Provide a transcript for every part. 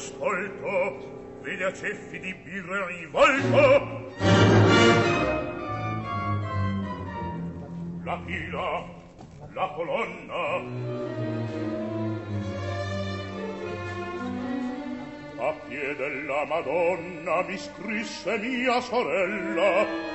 ascolto vede a ceffi di birra rivolto la fila la colonna. A piede della Madonna mi scrisse mia sorella.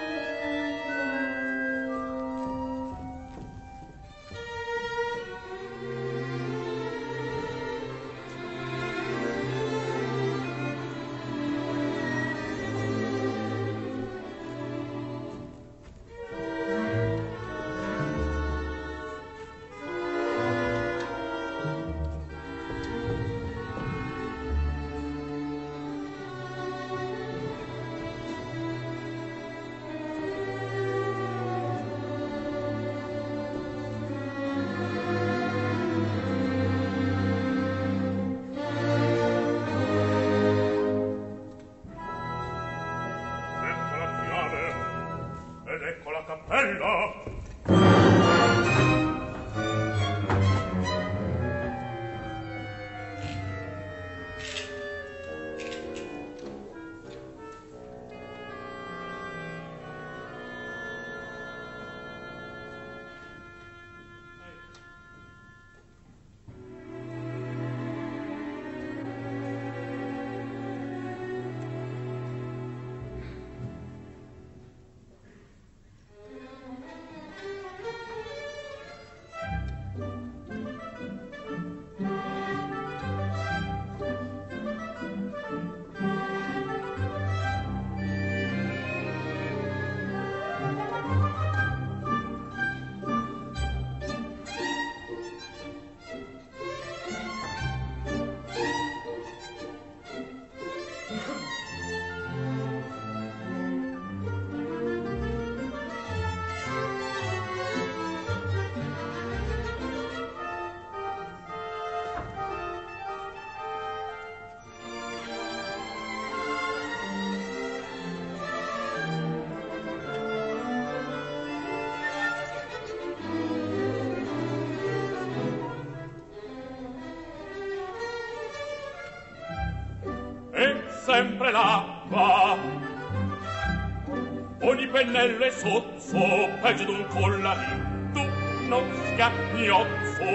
pennello è sozzo, peggio d'un collaretto, non scagnozzo.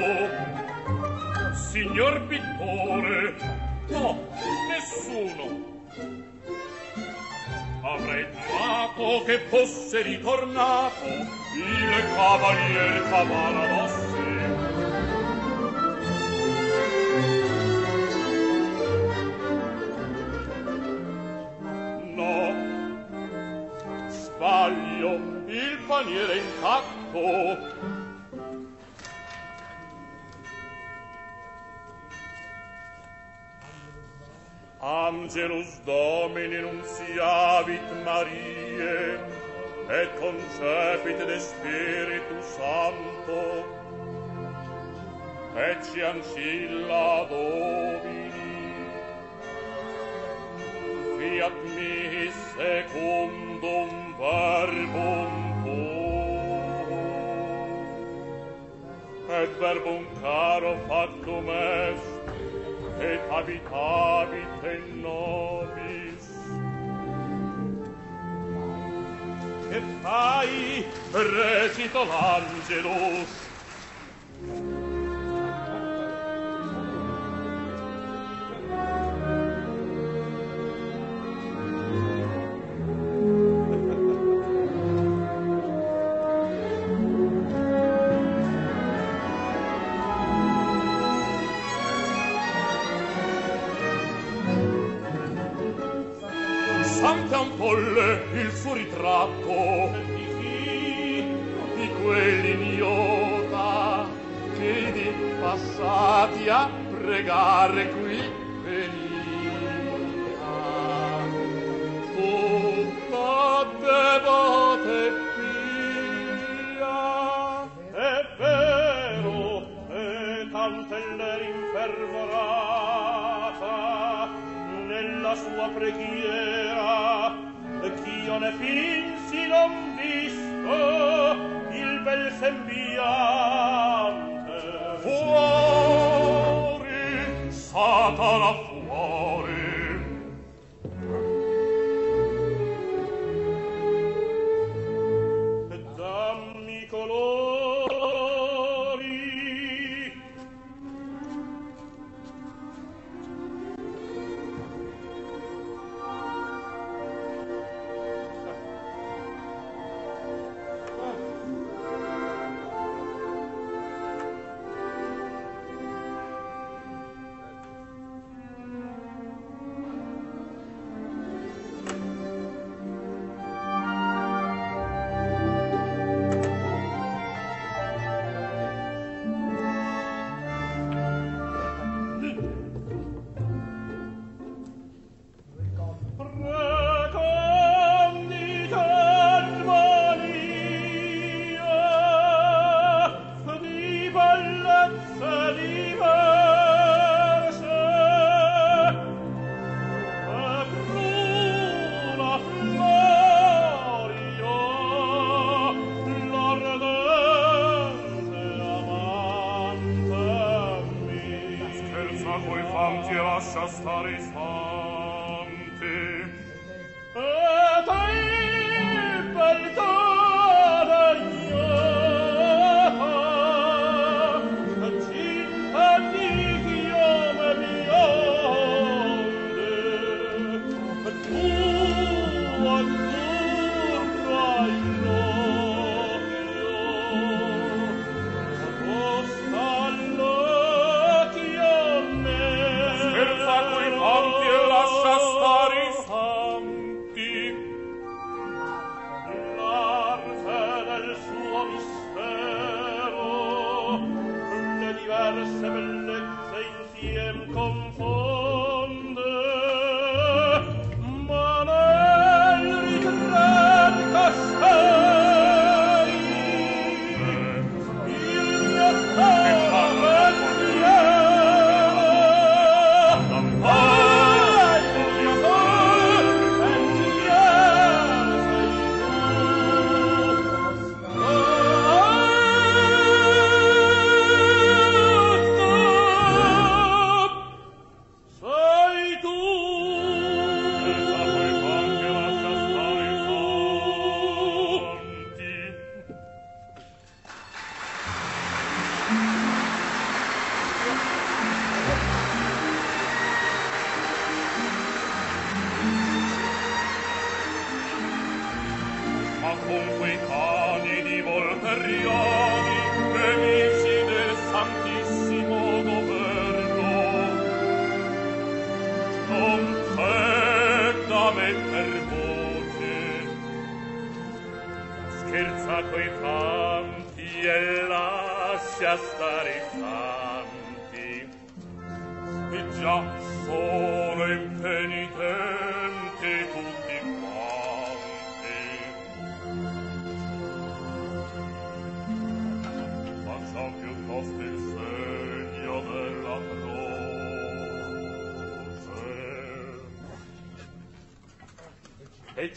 Signor pittore, no, nessuno. Avrei trovato che fosse ritornato il cavalier Cavaradossi. capo Angelus Domini nunciavit Mariae et concepit de Spiritu Santo et si ancilla Domini fiat mihi secundum verbum et verbum caro factum est, et habitabit in nobis. Et fai, recito l'angelus, preghiera ch'io ne fin si non visto il bel sembiar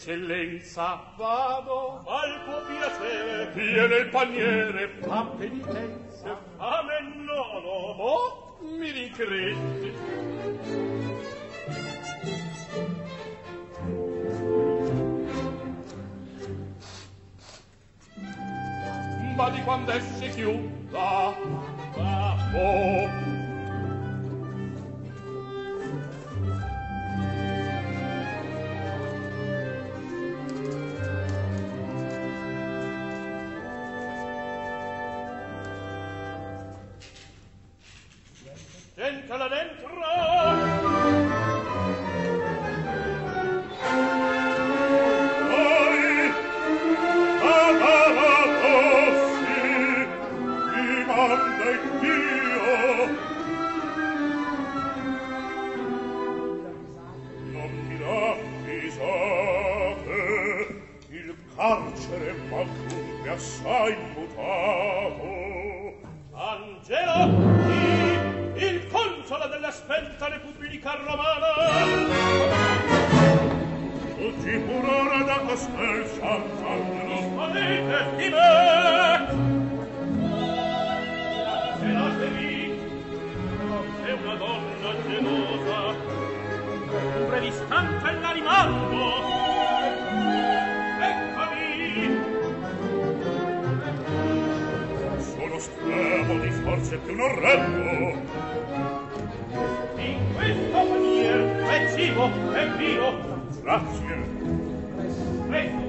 eccellenza vado. Al tuo piacere tiene il paniere fa penitenza. Amen nono oh mi rincretti ma di quando esce chiuda va oh eccetto un orrello. In questa maniera è cibo, è vino. Grazie. Presto.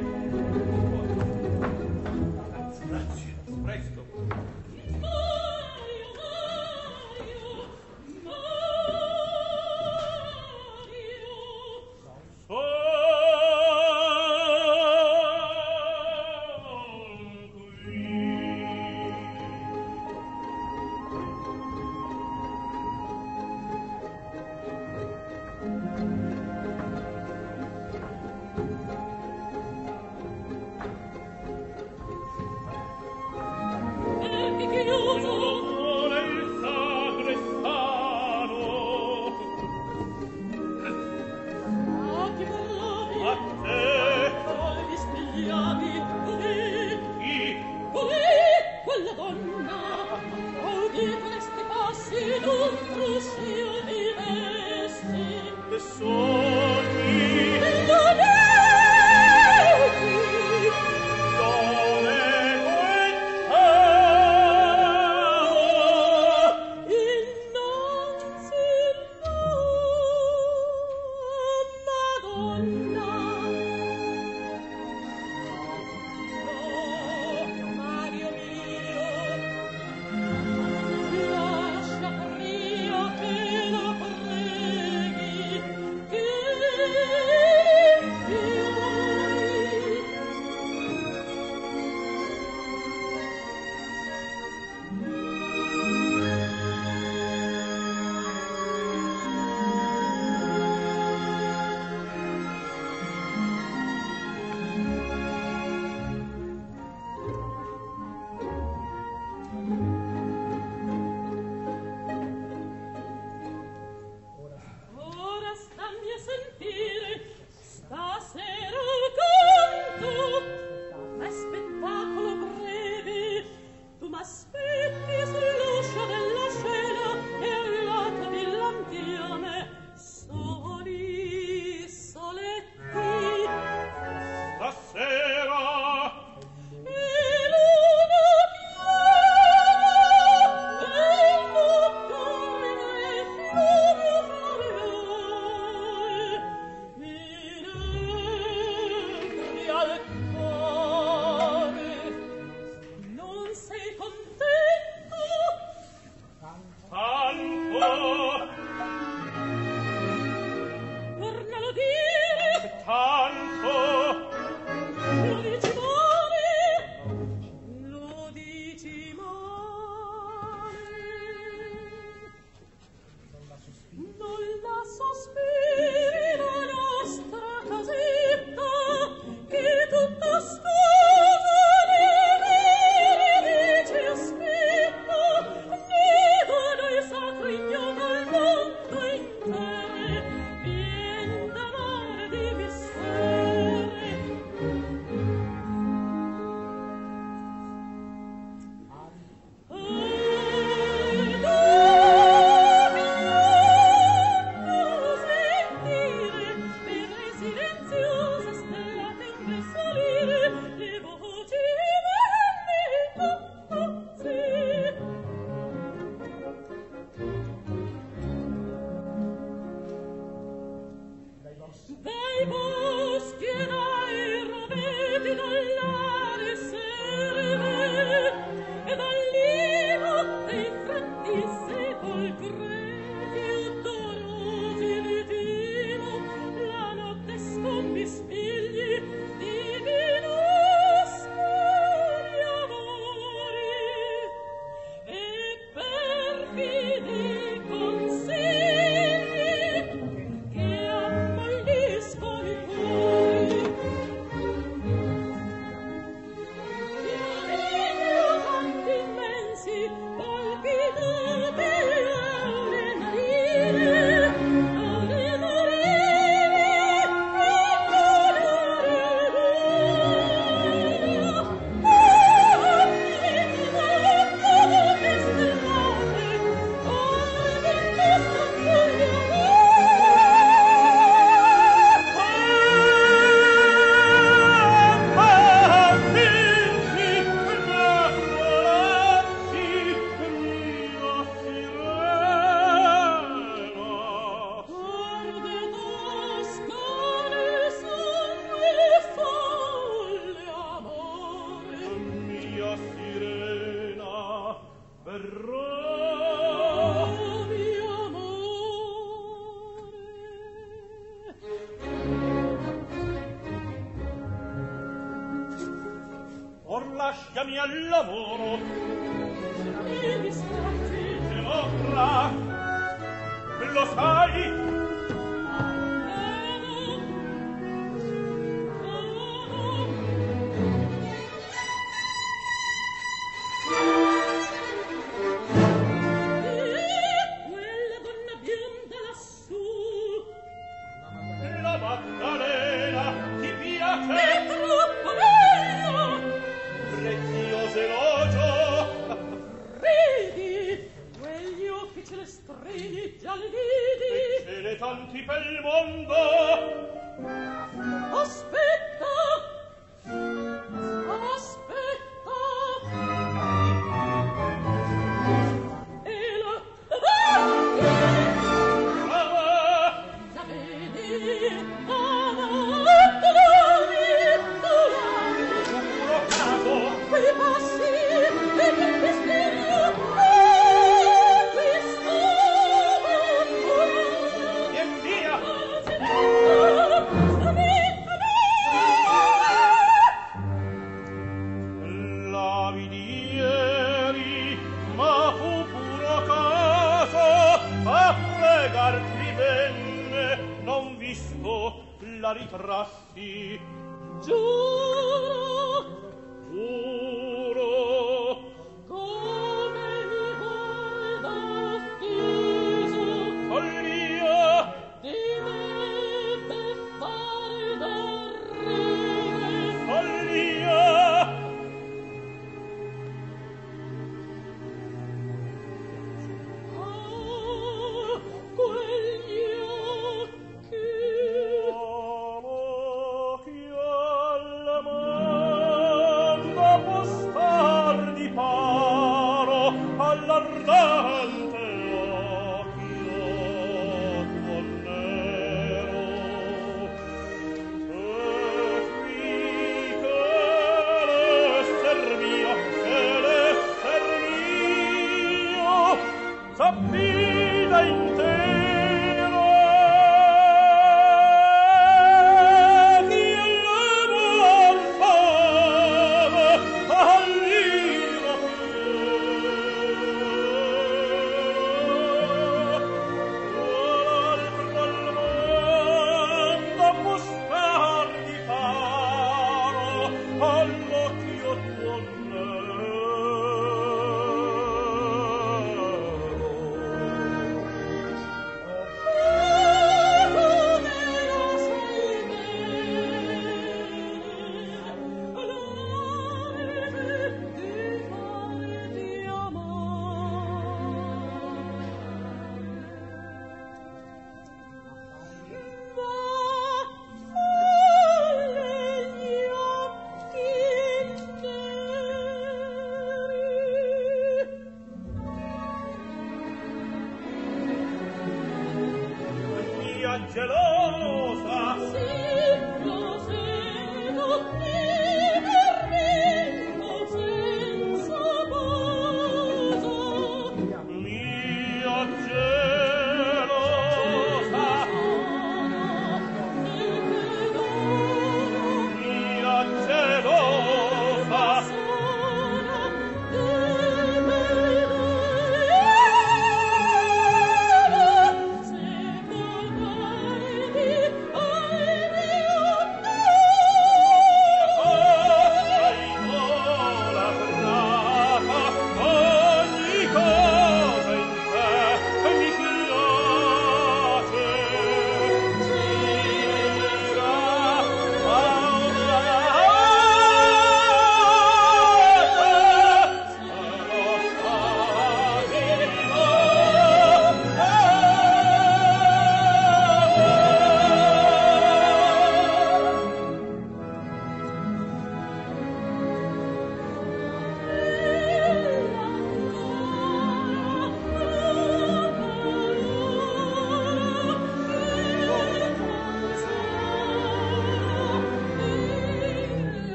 lo sai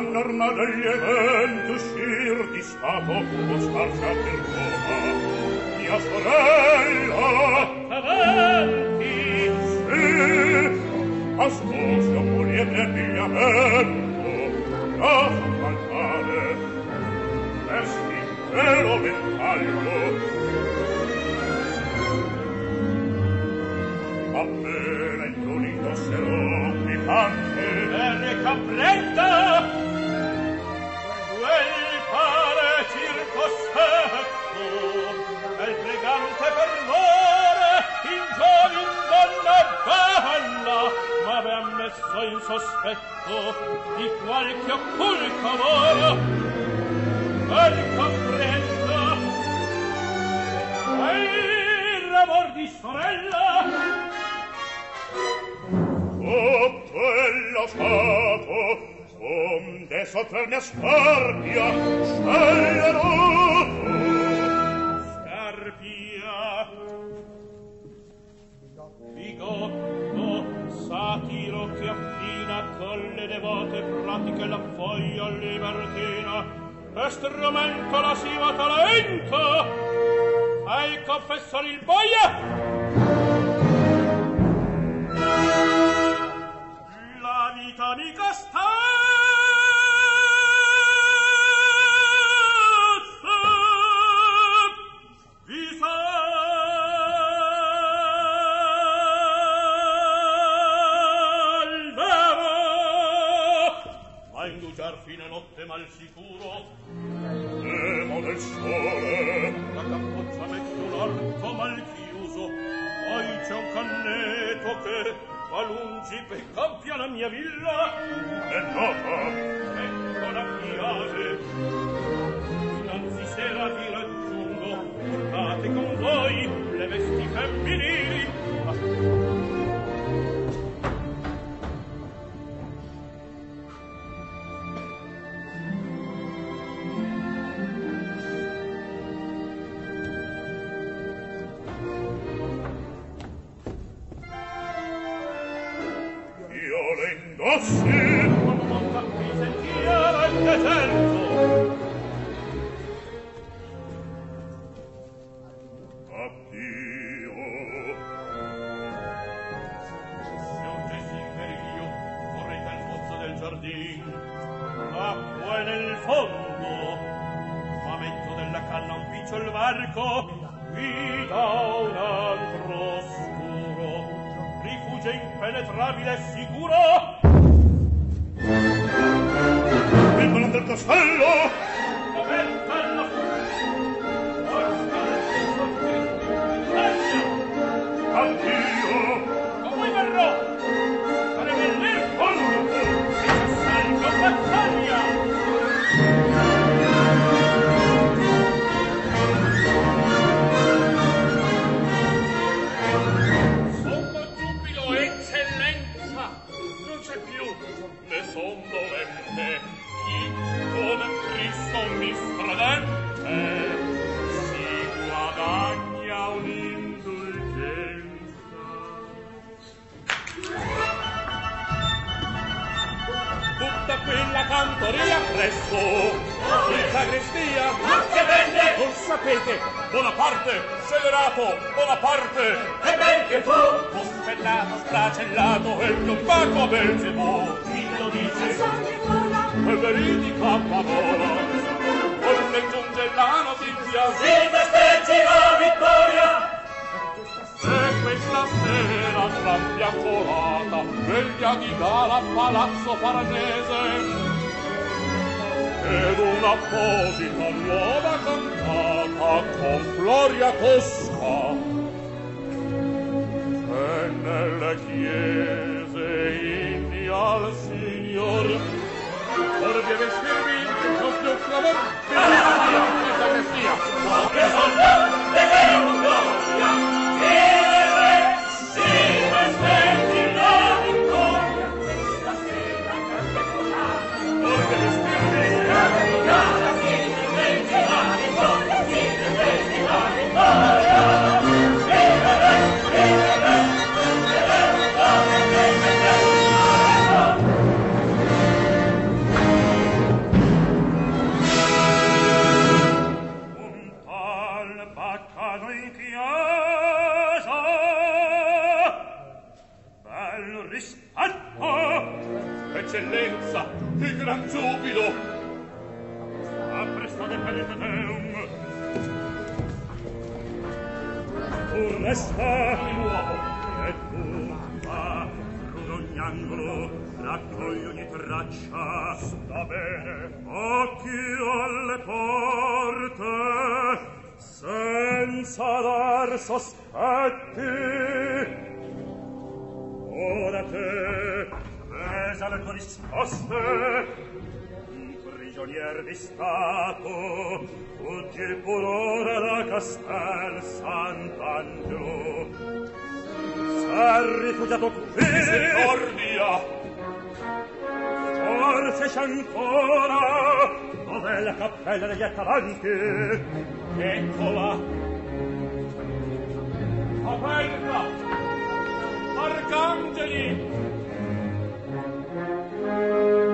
norma degli eventi uscir di stato qualche occulta volo per compresa e il amor di sorella. O quella fato onde sopra mia scordia sceglierò alle devote pratiche la foglia libertina e strumento la siva talento. Ai confessori il boia. La vita mi costava ampia la mia villa è nota desiderato o la parte e ben che fu fu spellato sfracellato e non fa come il zebù mi lo dice e veridica parola forse giunge la notizia si festeggi la vittoria. E questa sera tra fiaccolata veglia di gala a palazzo farnese. Ed un apposito nuova cantata con gloria tosca. E nelle chiese inni al Signor. Ora deve vestirvi non nostro clamor. Per via mia chiesa che sia ma che sono? Le vero gloria sospetti. Ora te presa le tue risposte un prigionier di stato fuggir pur ora da castel Sant'Angelo s'è rifugiato qui. Misericordia forse c'è ancora dov'è la cappella degli attalanti eccola. Apelka, Arcangeli,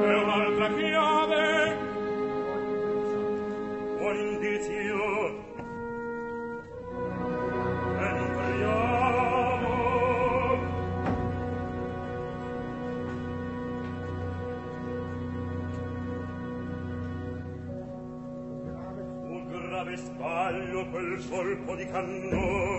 e un'altra chiave, un indizio, entriamo. Un grave sbaglio quel colpo di cannone,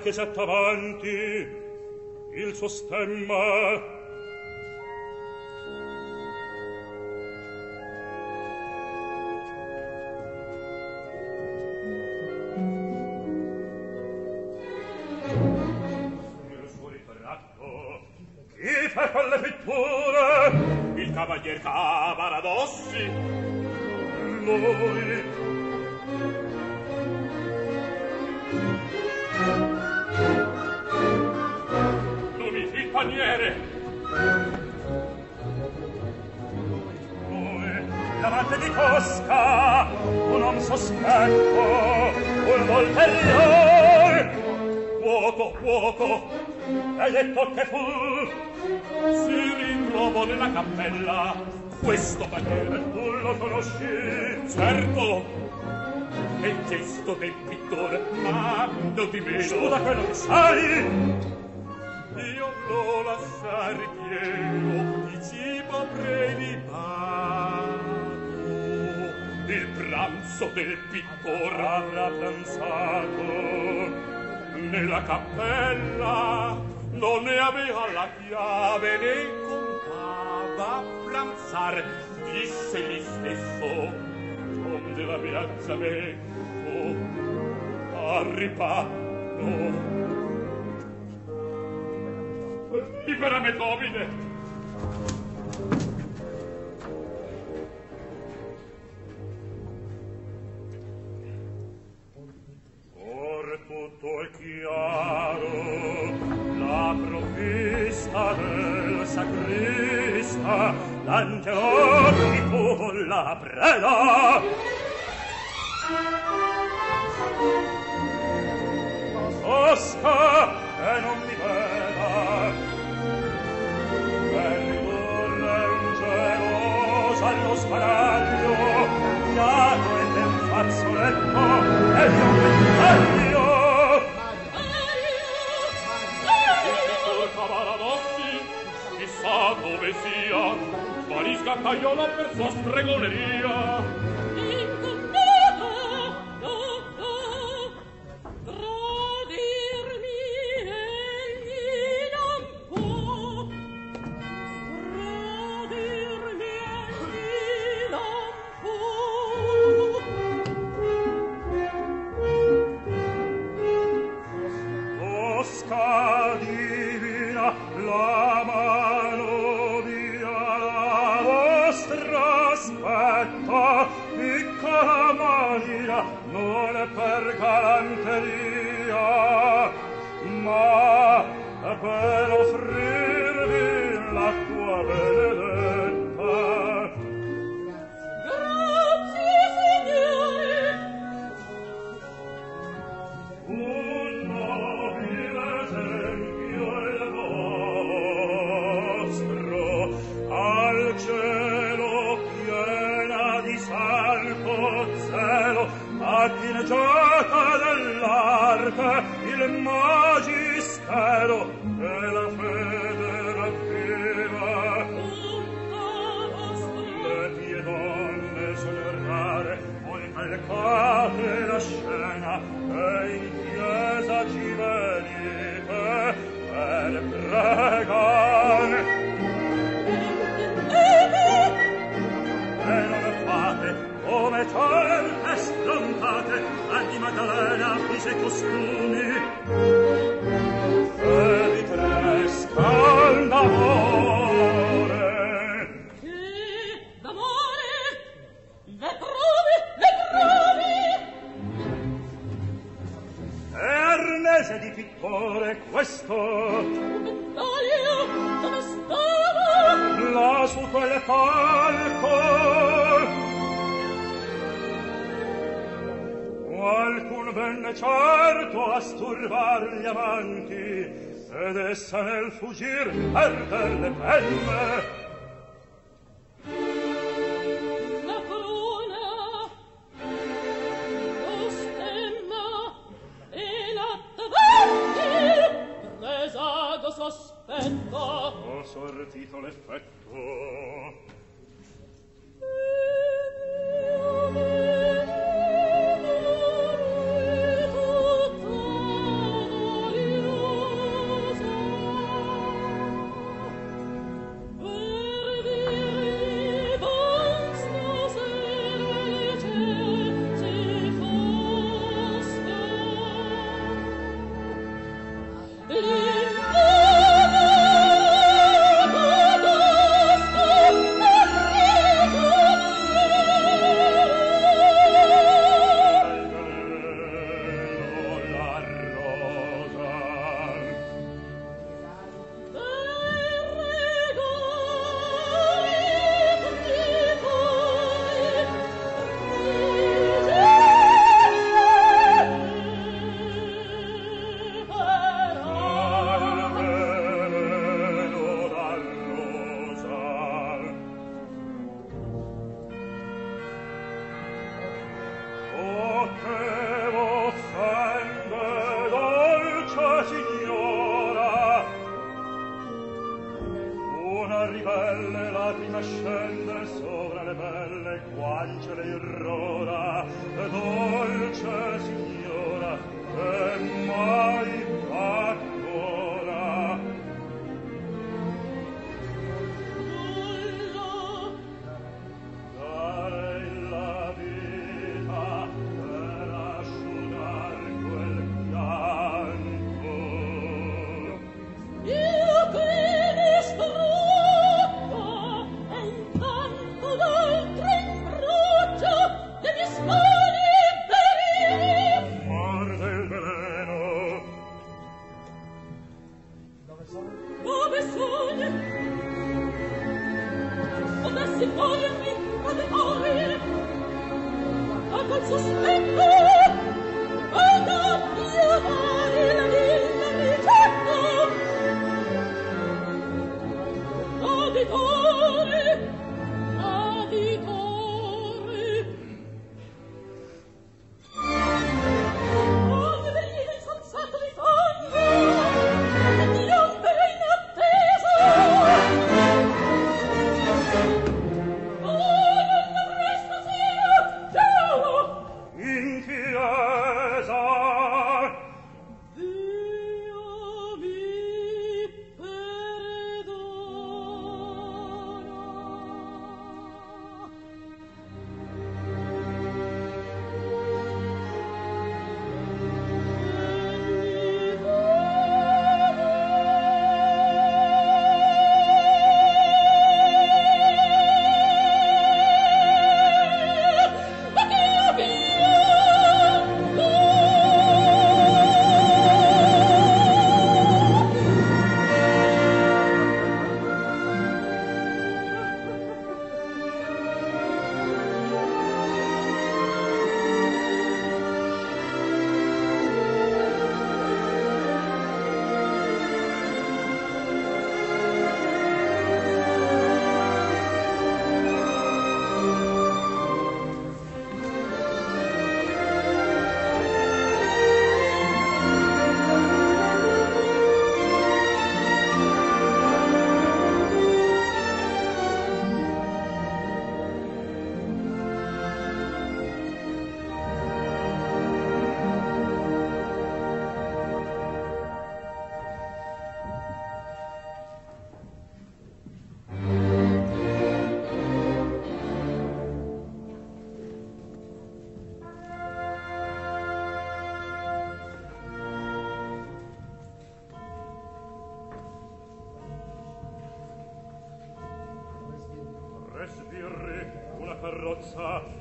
che giatta avanti il suo stemma questo paniere tu lo conosci certo. È il gesto del pittore ma non di meno scusa quello che sai. Io lo lasciar pieno di cibo prelibato. Il pranzo del pittore avrà pensato nella cappella non ne aveva la chiave né a pranzare disse egli stesso onde la piazza becco a ripanno libera me domine. Or tutto è chiaro la provvista del sacrista l'ante occhi con la preda. Osca e non mi veda. Per ridurre ingelosa allo sparaglio piano e ben fazzoletto e io mi paradossi chissà dove sia sparisca caiola per sua stregoneria Stimme Santa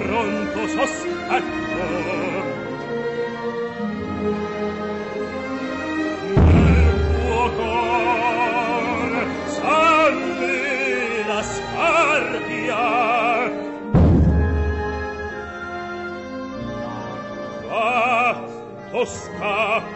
pronto sospetto. Nel tuo cor salve la spartia. Va tosca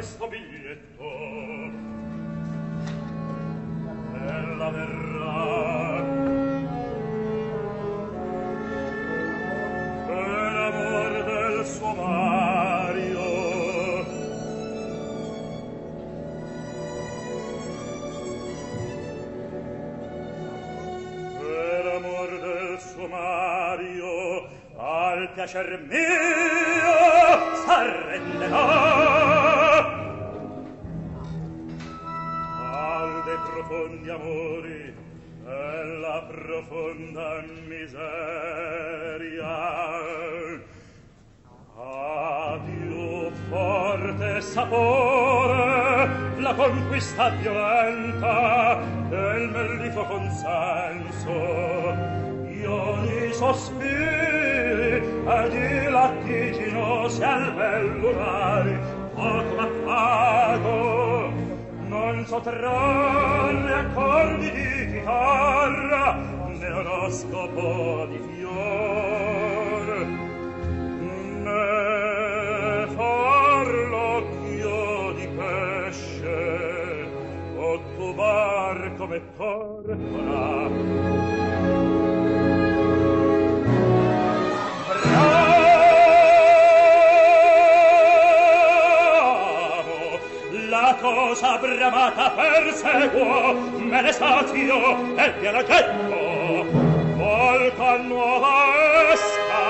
questo biglietto. Ella verrà. Per amor del suo Mario. Per amor del suo Mario al piacer mio conquista violenta del mellifo consenso ioni sospiri ed i lattiginosi al vellurari poco ma pago. Non trarre accordi di chitarra né uno scopo la bramata perseguo me ne sazio del pianacetto volta nuova esca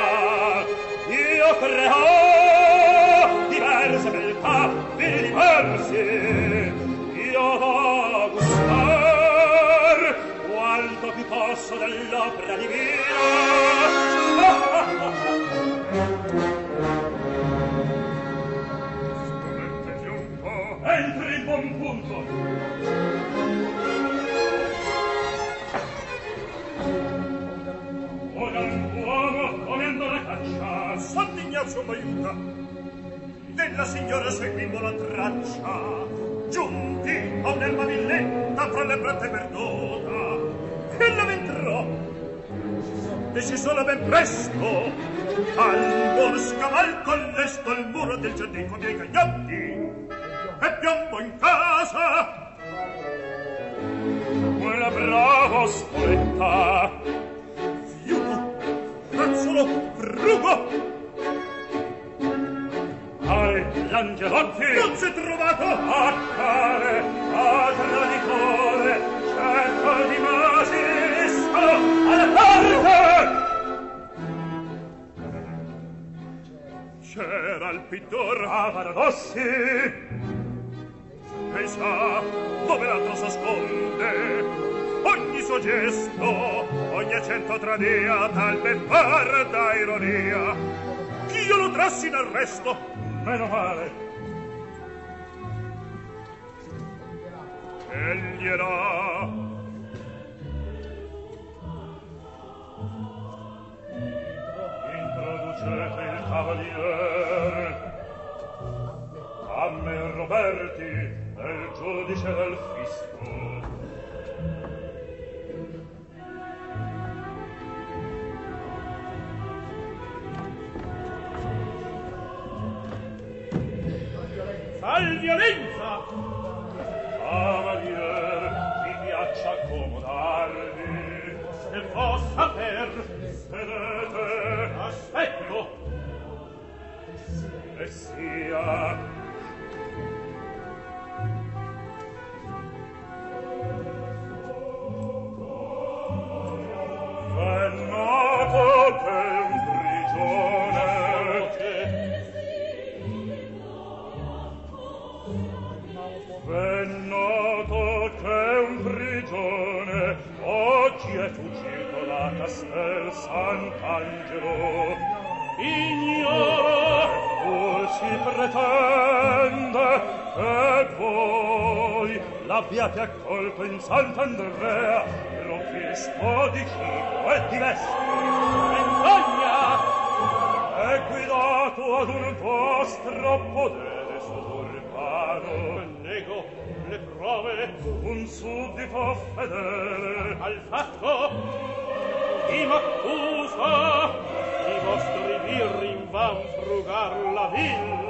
io creo diverse beltà di diversi. Io do gustar quanto più posso dell'opera divina. mondo. Ora un uomo, volendo la caccia, Sant'Ignazio m'aiuta. Della signora seguimmo la traccia, giunti a un'erba villetta fra le brette perduta. Ella v'entrò, e deciso sono ben presto, al buon scaval con lesto il muro del giardino miei cagnotti e piombo in casa. Quella brava spoletta fiuto razzolo, frugo Ai, l'angelotti. Non si è trovato. A care a traditore cerco di magiliscolo alla parte c'era il pittor Avaradossi lei sa dove l'altro s'asconde ogni suo gesto ogni accento tradia tal per parda ironia. Ch'io lo trassi in arresto? Meno male. Egli era Introducete il cavaliere a me Roberti del giudice al fisco. Al violenza! Cavalier, mi piace accomodarvi, se può saper, sedete, aspetto, e sia scoppiate a colpo in Sant'Andrea e lo fisco di cibo e di vesti vendogna è guidato ad un vostro podere suburbano nego le prove un suddito fedele. Al fatto chi m'accusa i vostri birri in van frugar la villa.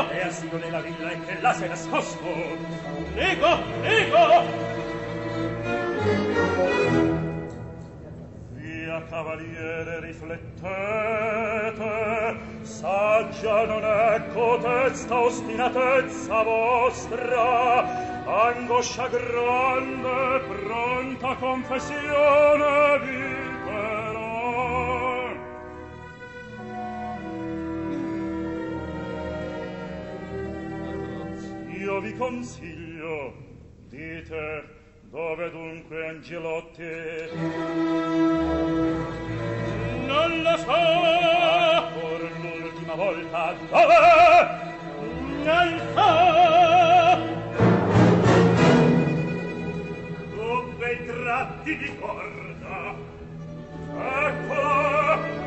nego versigo nella villa in che là s'è nascosto. Nego nego! Via cavaliere riflettete. Saggia non è cotesta ostinatezza vostra. Angoscia grande pronta confessione vi consiglio. Dite dove dunque Angelotti? Non lo so. Ah, per l'ultima volta dove? Non so. Dove i tratti di corda. Eccola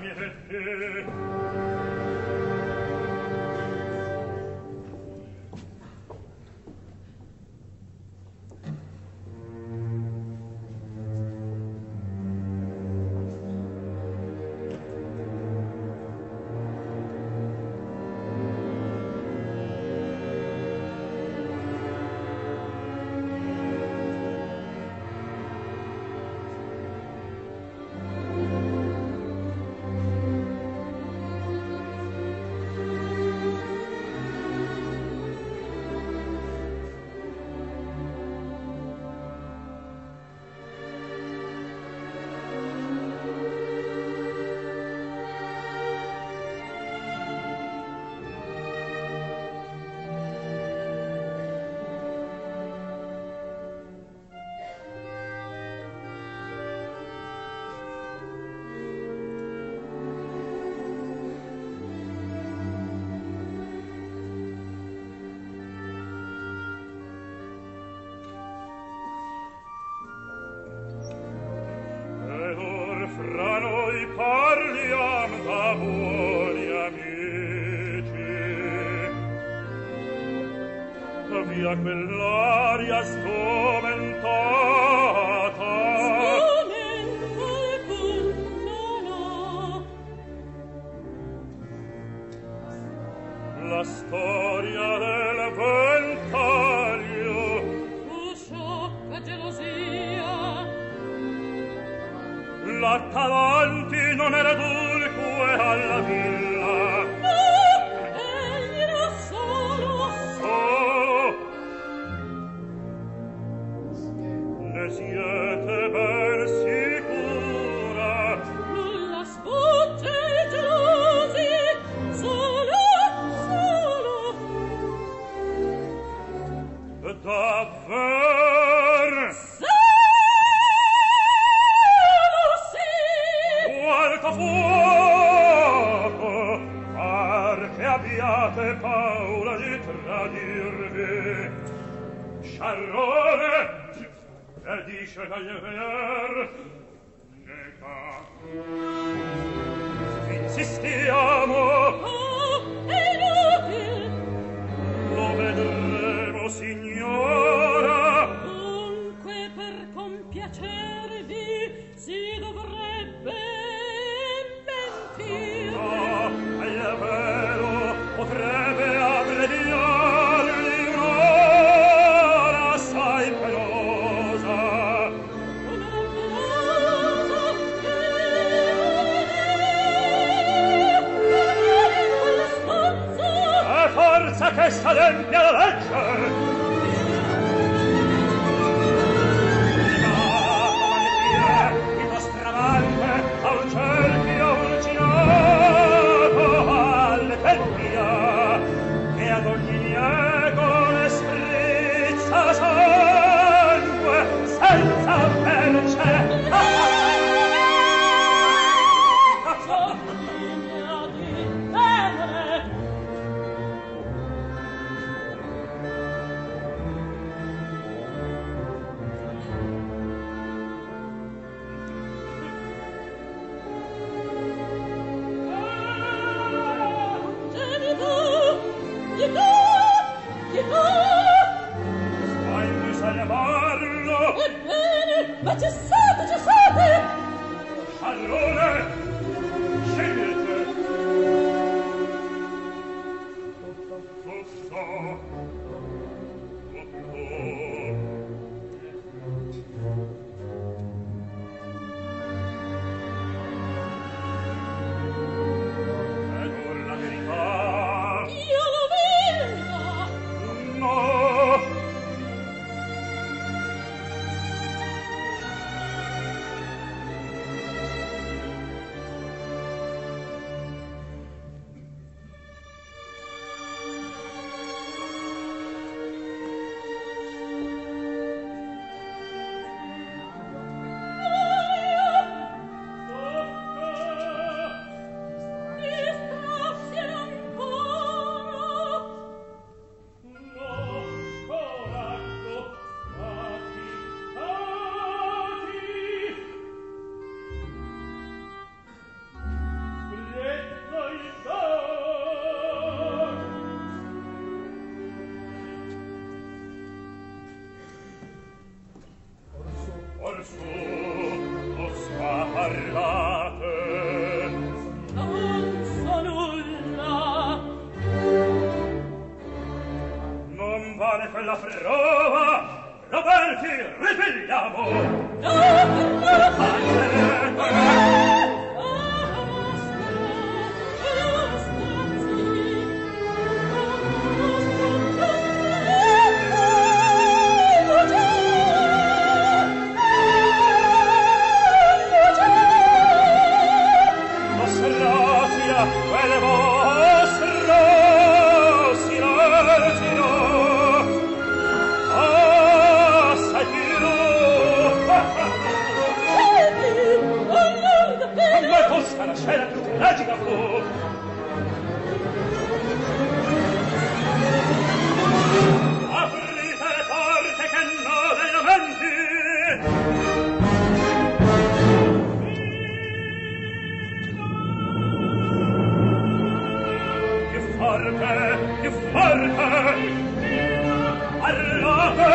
miete eh.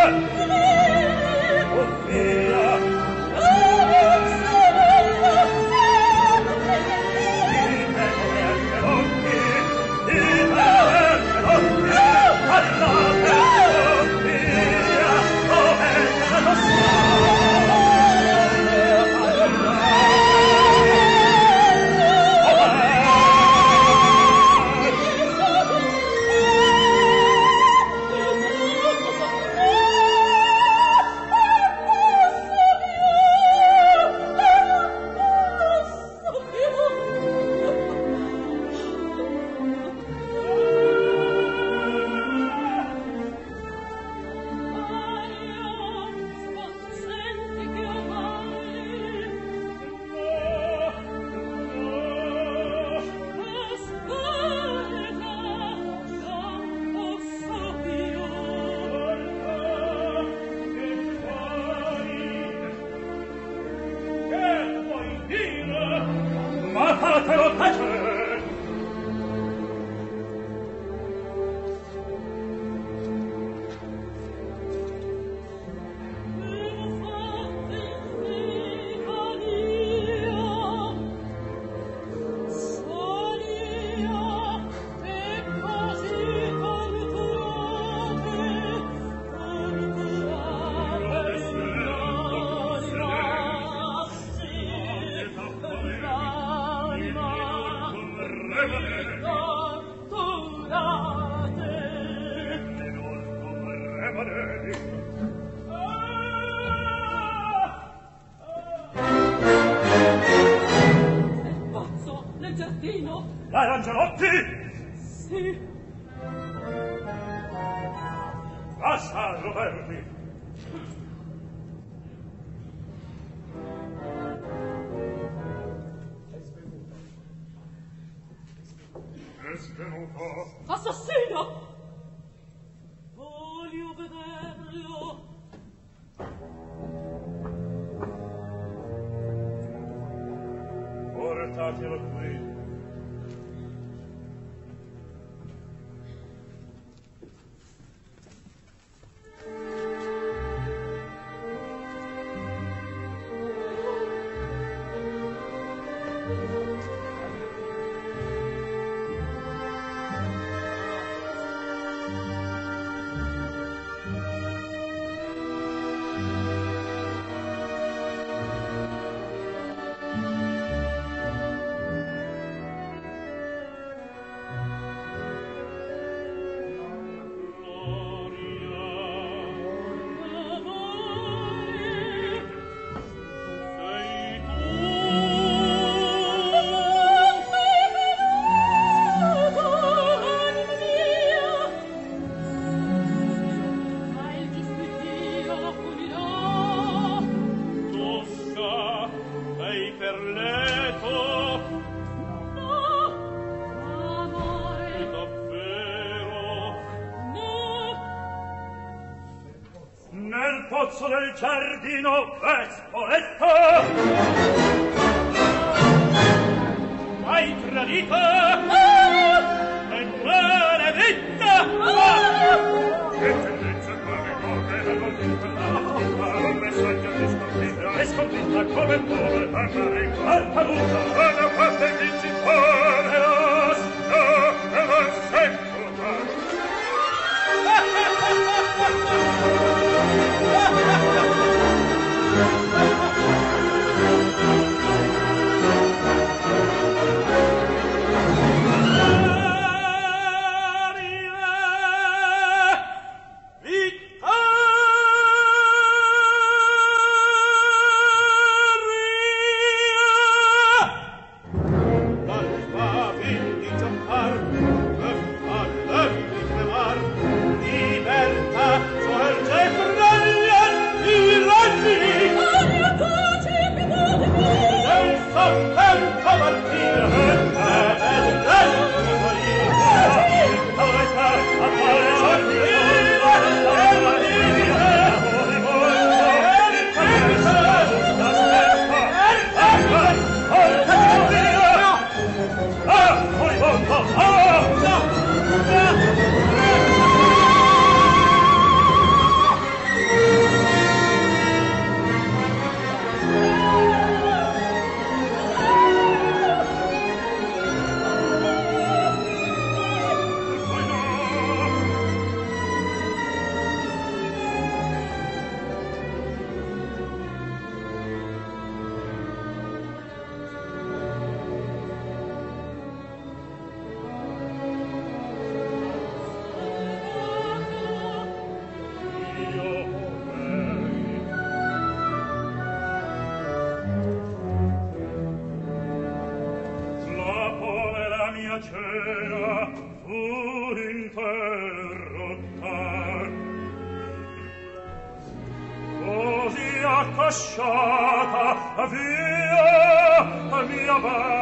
Sir! fino verso la cena fu interrotta così accasciata via mia bella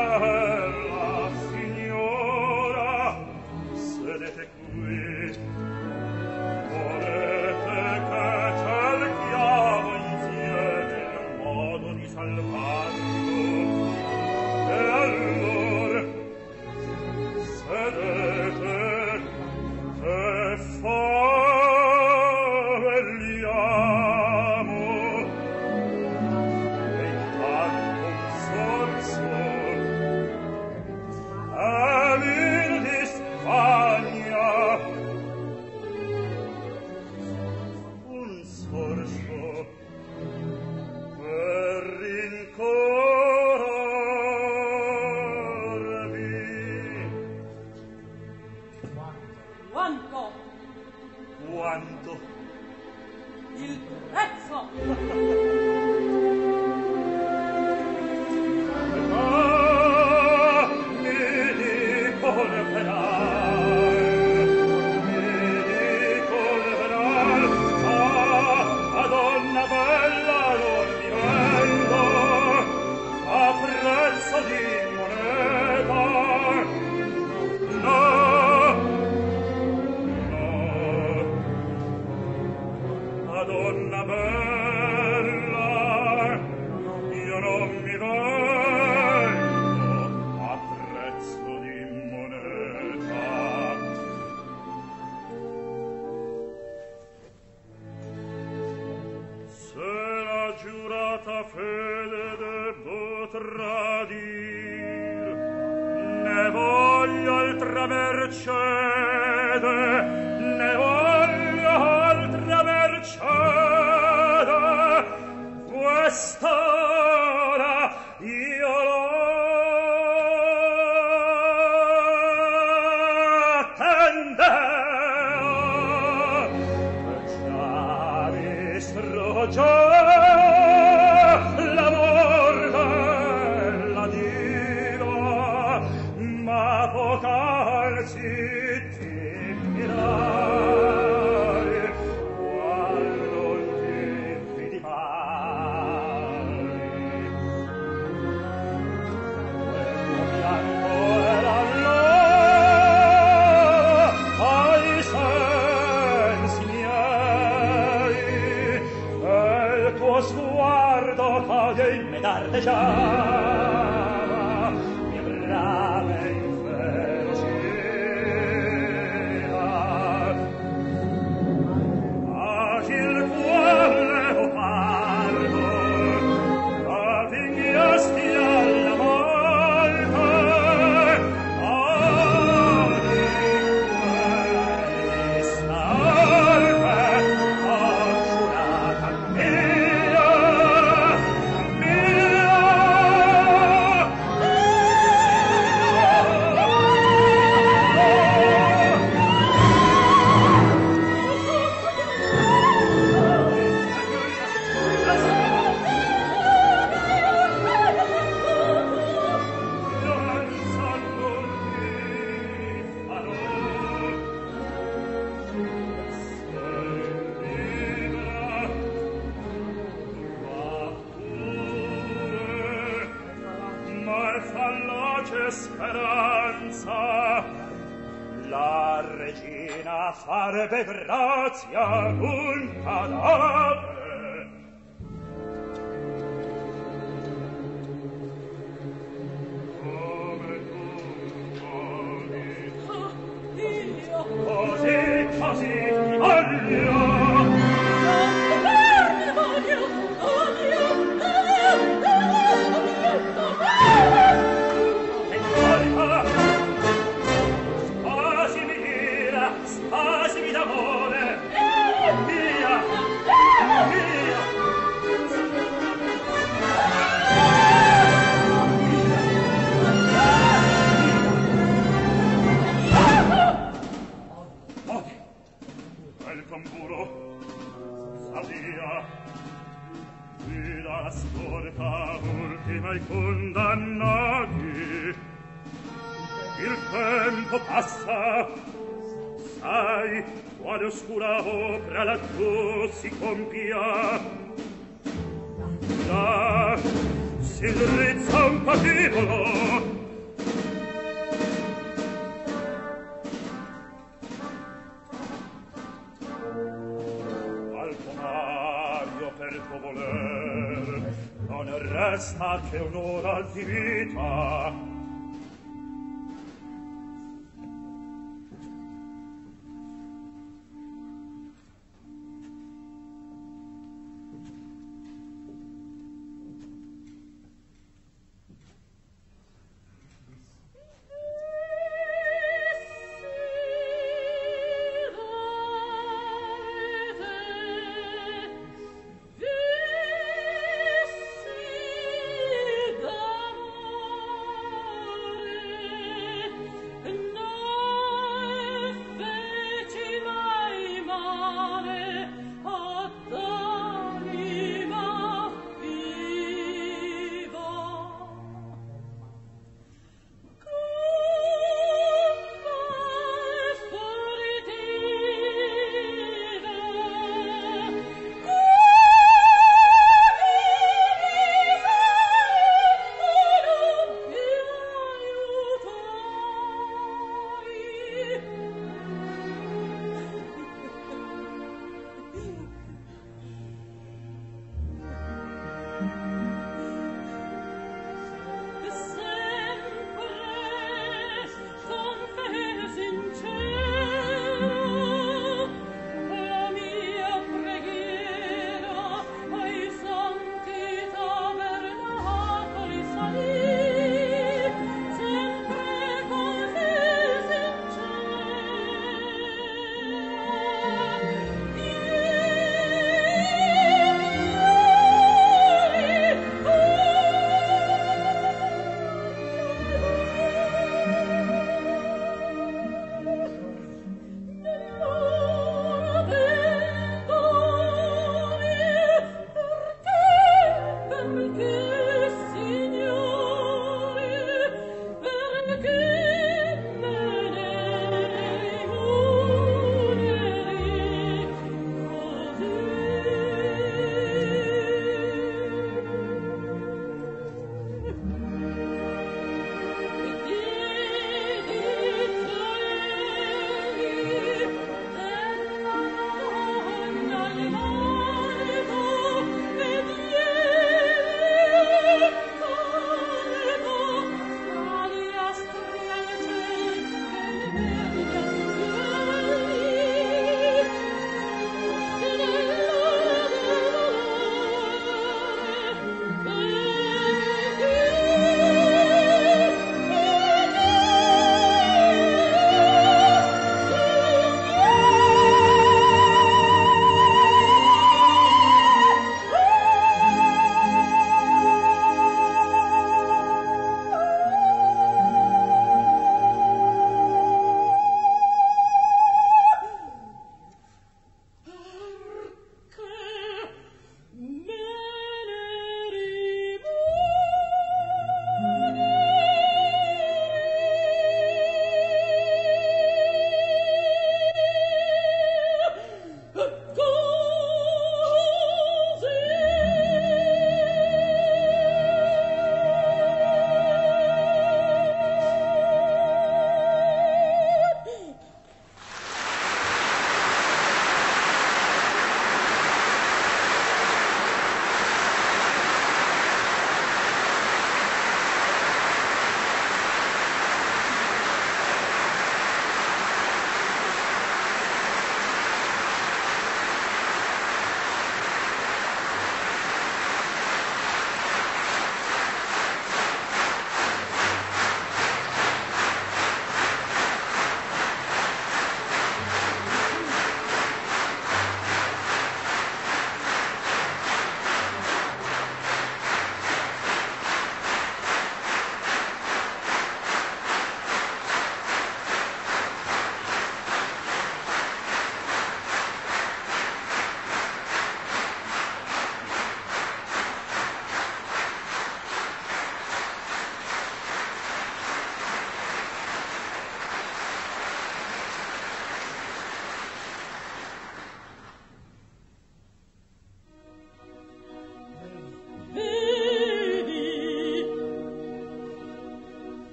non resta che un'ora di vita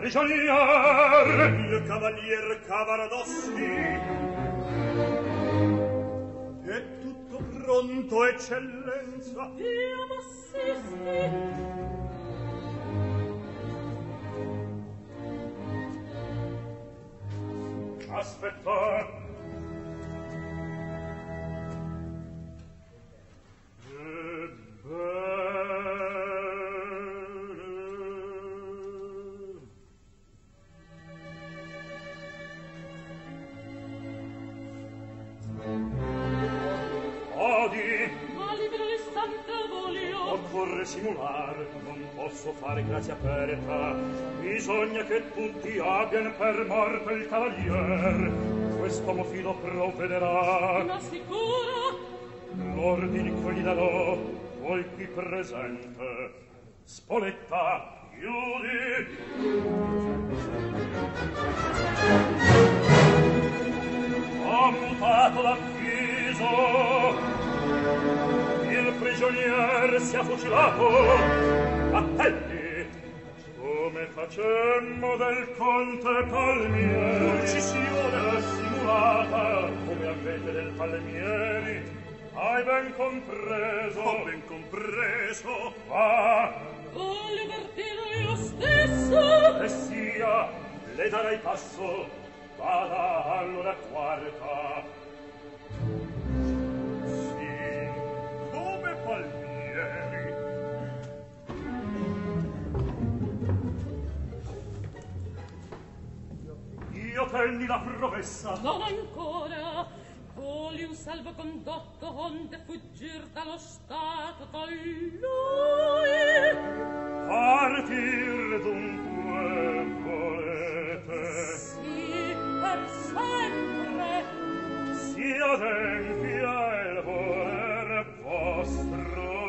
prigionier il cavalier Cavaradossi. È tutto pronto eccellenza. Io m'assisti Aspetta. posso fare grazia aperta bisogna che tutti abbiano per morte il cavalier. Quest'uomo filo provvederà. Ma sicuro. L'ordine cogli darò voi qui presente. Spoletta chiudi. Ho mutato l'avviso. Il prigionier è fucilato. Come facemmo del conte Palmieri. Uccisione simulata Come avete del Palmieri Hai ben compreso. Ho ben compreso. Va. Voglio partire io stesso. E sia Le darai passo. Vada allora quarta. fratelli la promessa. Non ancora. Voli un salvo condotto onde fuggir dallo stato con lui. Partir dunque volete sì per sempre. Si adempia il voler vostro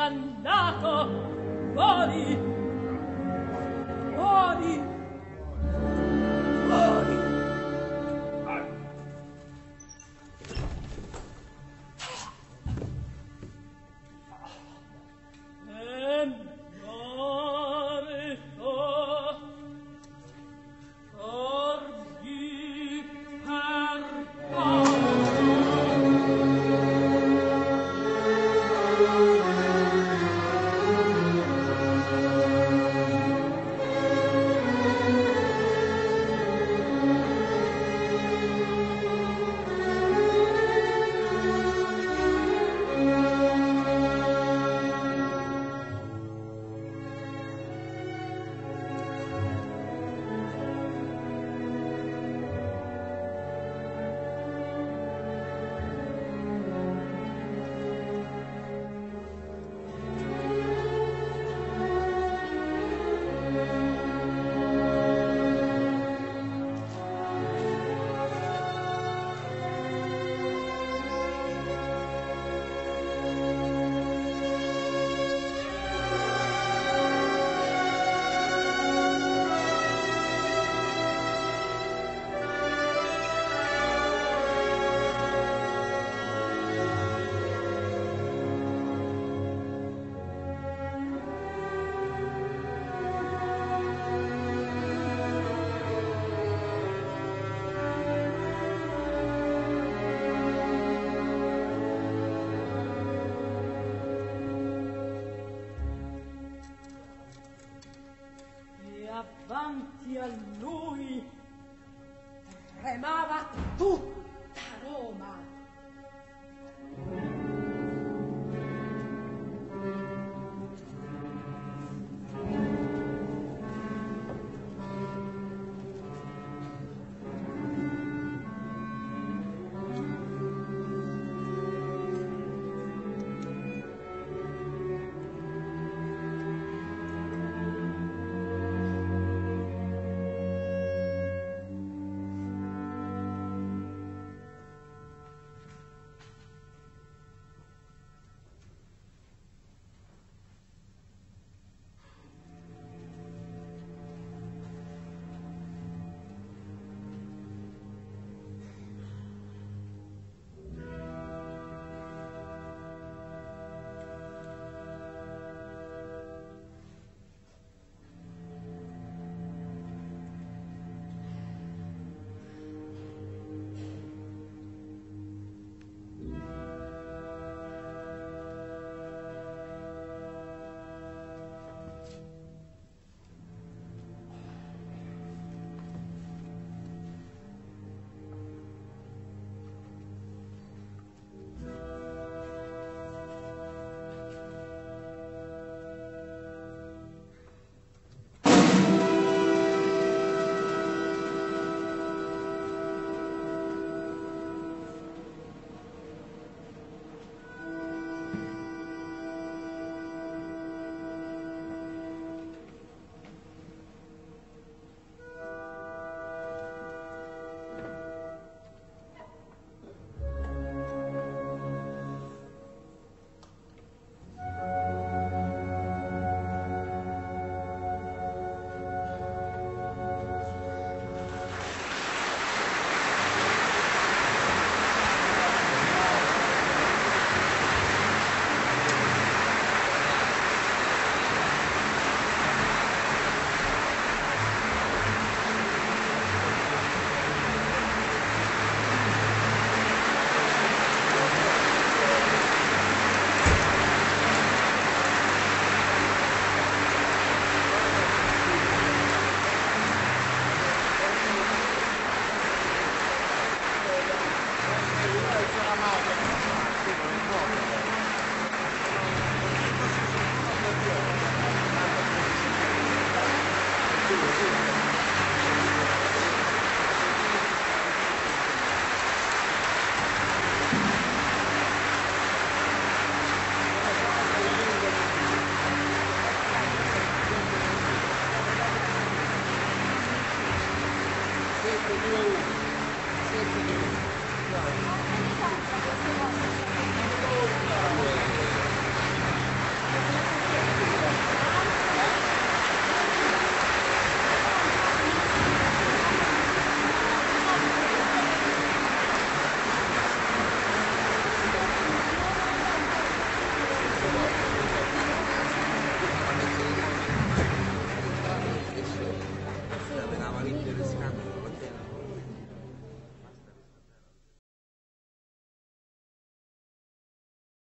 dannato, voli